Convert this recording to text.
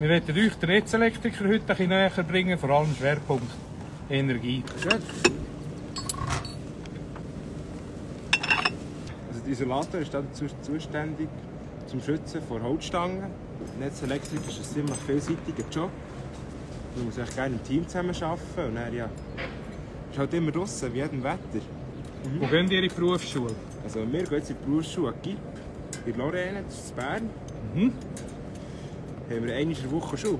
Wir werden euch den Netzelektriker heute ein bisschen näher bringen, vor allem Schwerpunkt Energie. Also der Isolator ist dazu zuständig zum Schützen vor Holzstangen. Netzelektrik ist ein ziemlich vielseitiger Job. Man muss echt gerne im Team zusammen arbeiten und dann, ja, ist halt immer draußen, wie jedem Wetter. Wo gehen ihr in die Berufsschule? Also wir gehen jetzt in die Berufsschule GIP in Lorraine, das ist Bern. Mhm. Haben wir einmal in der Woche schon.